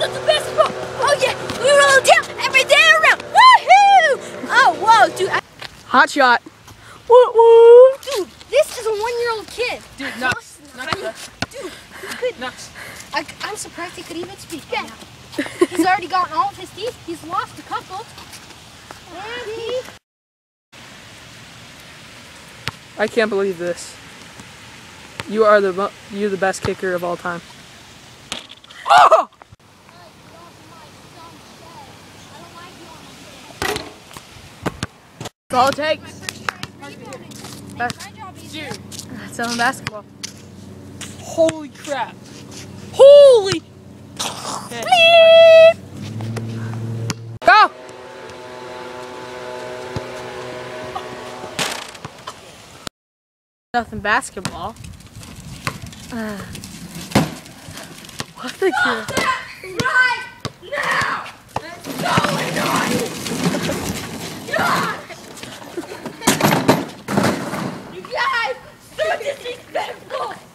That's the basketball. Oh yeah, we roll down every day around. Woohoo! Oh whoa, dude. I, Hot shot. Woo woo. dude, this is a one-year-old kid. Dude, nuts. Nuts. Dude, he could. Nuts. I, I'm surprised he could even speak. Yeah. He's already gotten all of his teeth. He's lost a couple. And he. I can't believe this. You are the you're the best kicker of all time. Oh! That's all it takes. That's on basketball. Holy crap. Holy. Okay. Go. Nothing basketball. Uh, what the? Right you disrespectful!